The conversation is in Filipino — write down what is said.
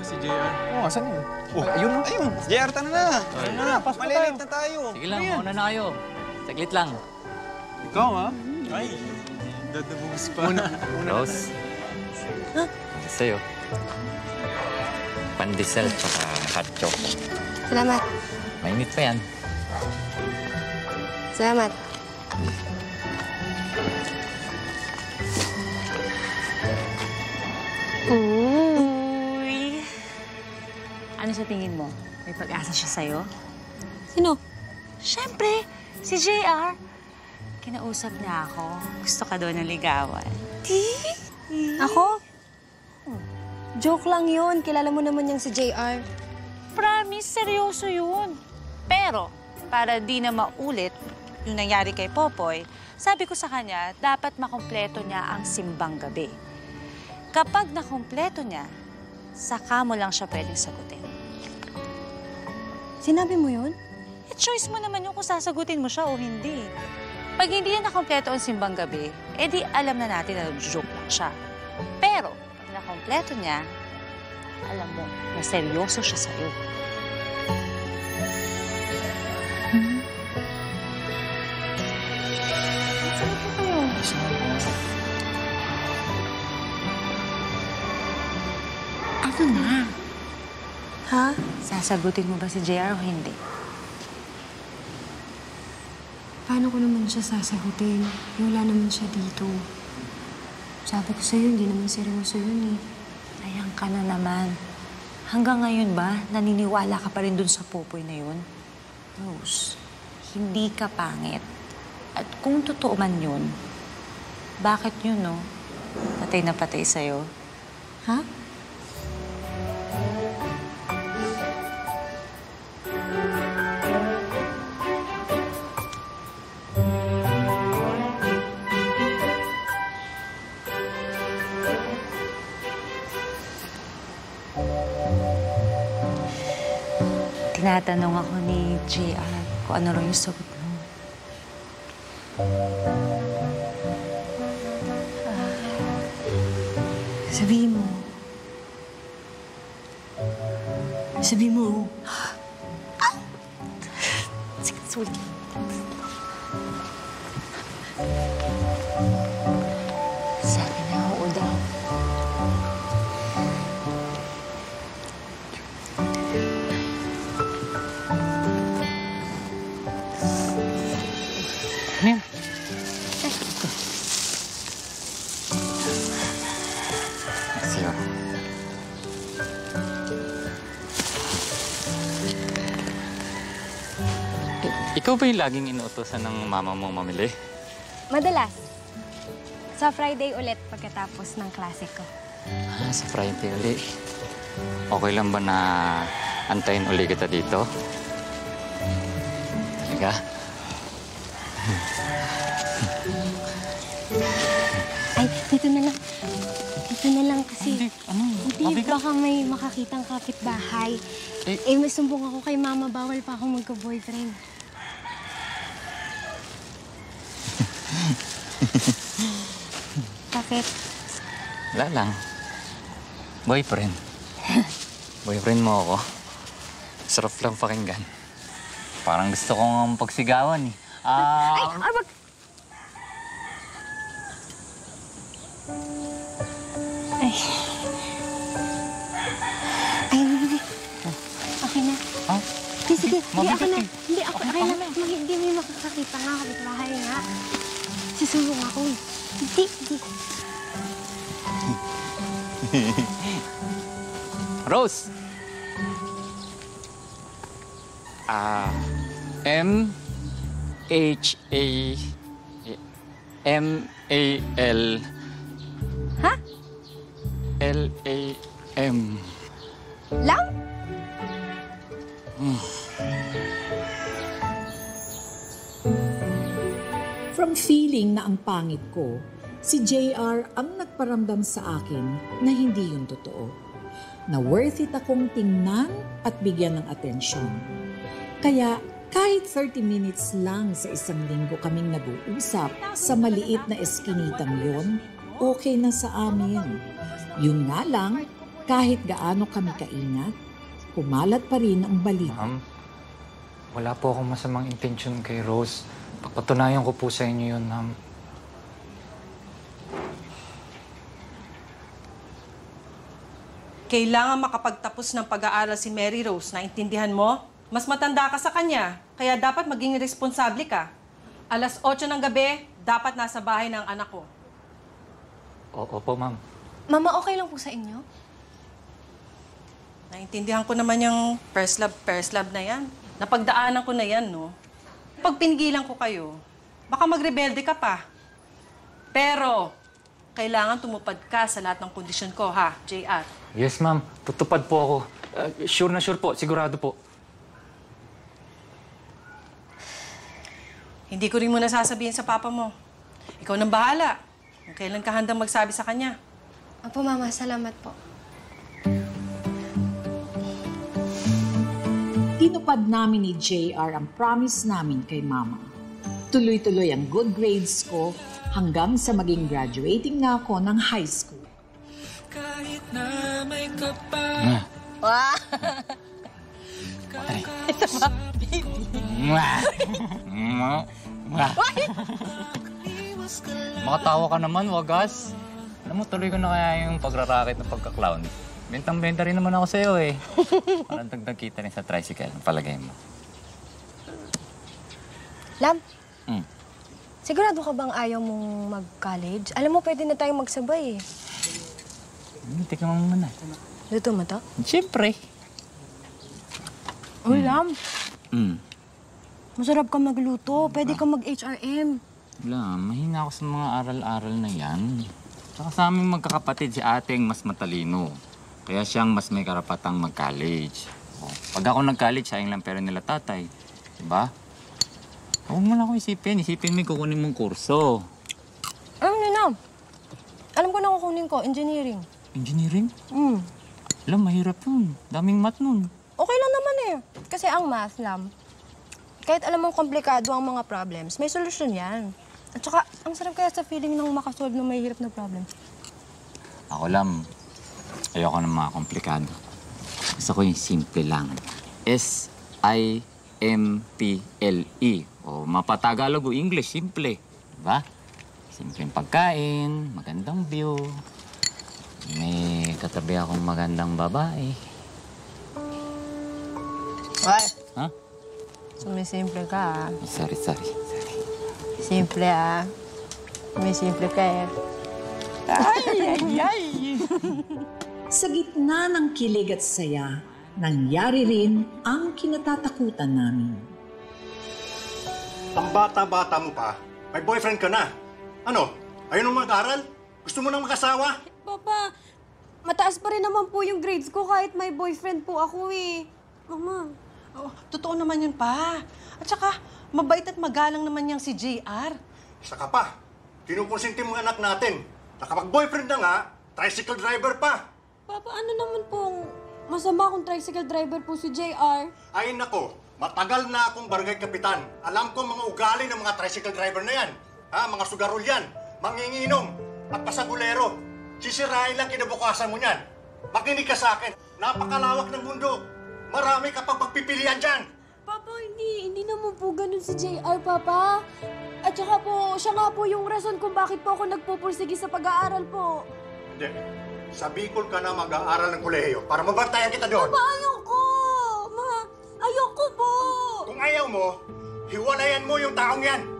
ba si JR? Oo, asan yun? Oh, ayun na. Ayun, JR, tara na. Tara na, pasok Malilate tayo. na tayo. Sige lang, Ayan. mauna na kayo. Saglit lang. Ikaw, ha? Ay, dadabugos pa. Rose. Sa'yo. Pandesal tsaka hot choco. Salamat. Mainit pa yan. Salamat. Uy! Ano sa tingin mo? May pag-asa siya sa'yo? Sino? Siyempre, si JR. Kinausap niya ako. Gusto ka doon ng ligawan. Ako? Joke lang yun. Kilala mo naman yung si JR. Promise, seryoso yun. Pero, para di na maulit yung nangyari kay Popoy, sabi ko sa kanya, dapat makompleto niya ang simbang gabi. Kapag nakompleto niya, saka mo lang siya pwedeng sagutin. Sinabi mo yun? Eh, choice mo naman yung kung sasagutin mo siya o hindi. Pag hindi na nakompleto ang simbang gabi, edi alam na natin na joke lang siya. Pero, pag nakompleto niya, alam mo na seryoso siya sa'yo. Ano na? Ha? Sasagutin mo ba si JR o hindi? Paano ko naman siya sasagutin? Wala naman siya dito. Sabi ko sa'yo, hindi naman seryoso yun eh. Ayan ka na naman. Hanggang ngayon ba, naniniwala ka pa rin dun sa popoy na yun? Rose, hindi ka pangit. At kung totoo man yun, bakit yun, no? Patay na patay sa'yo. Ha? Tinatanong ako ni JR kung ano raw yung sagot mo. Sabihin mo. Sabihin mo. Sige, sulit. Ikaw ba yung laging inuutosan ng mama mo mamili? Madalas. Sa Friday ulit pagkatapos ng klase ko. Ah, sa Friday uli. Okay lang ba na antayin uli kita dito? Talaga? Ay, dito na lang. Dito na lang kasi. Ano? Hindi, Mabigat. baka may makakitang kapitbahay. Eh- Eh, may sumbong ako kay mama. Bawal pa ako magka-boyfriend. Bakit? Wala lang. Boyfriend. Boyfriend mo ako. Sarap lang pakinggan. Parang gusto kong pagsigawan eh. Ah, Ay, ay, wag! Ay. Ay, hindi, hindi. Okay na. ah, Sige, sige. Hindi, ako na. Hindi, ako, okay na. Mag- Hindi may makakakita nga. Kapitbahay nga. Susumbong ako eh. Hindi, hindi. Rose! Ah, M H A M A L pangit ko, si JR ang nagparamdam sa akin na hindi yun totoo. Na worth it akong tingnan at bigyan ng atensyon. Kaya kahit 30 minutes lang sa isang linggo kaming nag-uusap sa maliit na eskinitang yon, okay na sa amin. Yun nga lang, kahit gaano kami kaingat, kumalat pa rin ang balita. Ma'am, wala po akong masamang intensyon kay Rose. Papatunayan ko po sa inyo yun, ma'am. Kailangan makapagtapos ng pag-aaral si Mary Rose. Naintindihan mo? Mas matanda ka sa kanya, kaya dapat maging responsable ka. Alas 8 ng gabi, dapat nasa bahay ng anak ko. O, opo, ma'am. Mama, okay lang po sa inyo? Naintindihan ko naman yung first love, first love na yan. Napagdaanan ko na yan, no? Pag pinigilan ko kayo, baka magrebelde ka pa. Pero, kailangan tumupad ka sa lahat ng kondisyon ko, ha, JR? Yes, ma'am. Tutupad po ako. Uh, sure na sure po. Sigurado po. Hindi ko rin muna sasabihin sa papa mo. Ikaw nang bahala. Kung kailan ka handang magsabi sa kanya. Opo, Mama. Salamat po. Tinupad namin ni JR ang promise namin kay Mama. Tuloy-tuloy ang good grades ko hanggang sa maging graduating na ako ng high school. Mwah! Mwah! Mwah! Makatawa ka naman, wagas. Alam mo, tuloy ko na kaya yung pagrarakit ng pagka-clown. Bentang-benta rin naman ako sa'yo eh. Parang dagdag kita rin sa tricycle, ang palagay mo. Lam, Hmm. Sigurado ka bang ayaw mong mag-college? Alam mo, pwede na tayong magsabay eh. Hmm, tika mo muna. Luto mo to? Siyempre. Uy, Lam. Hmm. Masarap ka magluto. Pwede ka mag-HRM. Wala, mahina ako sa mga aral-aral na yan. Tsaka sa aming magkakapatid, si ating mas matalino. Kaya siyang mas may karapatang mag-college. O, pag ako nag-college, sayang lang pera nila tatay. Diba? Huwag mo na ako isipin. Isipin mo yung kukunin mong kurso. Alam niyo na. Alam ko na kukunin ko, engineering. Engineering? Hmm. Alam, mahirap yun. Daming math nun. Okay lang naman eh. Kasi ang math, Lam, kahit alam mong komplikado ang mga problems, may solusyon yan. At saka, ang sarap kaya sa feeling ng makasolve ng mahirap na problem. Ako lang, ayoko ng mga komplikado. Gusto ko yung simple lang. S-I-M-P-L-E. O mapatagalog o English, simple. Diba? Simpleng pagkain, magandang view. May katabi akong magandang babae. Ay, Ha? sumisimple ka ah. Sorry, sorry, sorry. Simple ah. May simple ka eh. Sa gitna ng kilig at saya, nangyari rin ang kinatatakutan namin. Ang bata-bata mo pa, may boyfriend ka na. Ano? Ayaw nang mag-aral? Gusto mo nang mag-asawa? Papa, mataas pa rin naman po yung grades ko kahit may boyfriend po ako eh. Mama, Oh, totoo naman yun pa. At saka, mabait at magalang naman niyang si JR. Saka pa, kinukonsinti mo ang anak natin. Nakapag-boyfriend na nga, tricycle driver pa. Papa, ano naman pong masama kung tricycle driver po si JR? Ay nako, matagal na akong barangay kapitan. Alam ko mga ugali ng mga tricycle driver na yan. Ha, mga sugarol yan, manginginom, at pasabulero. Sisirain lang kinabukasan mo niyan. Makinig ka sa akin, napakalawak ng mundo. Marami ka pang pagpipilian dyan. Papa, hindi, hindi naman po ganun si JR, Papa. At saka po, siya nga po yung rason kung bakit po ako nagpupursige sa pag-aaral po. Hindi. Sa Bicol ka na mag-aaral ng kolehiyo para mabantayan kita doon. Pa, ayoko! Ma, ayoko po! Kung ayaw mo, hiwalayan mo yung taong yan.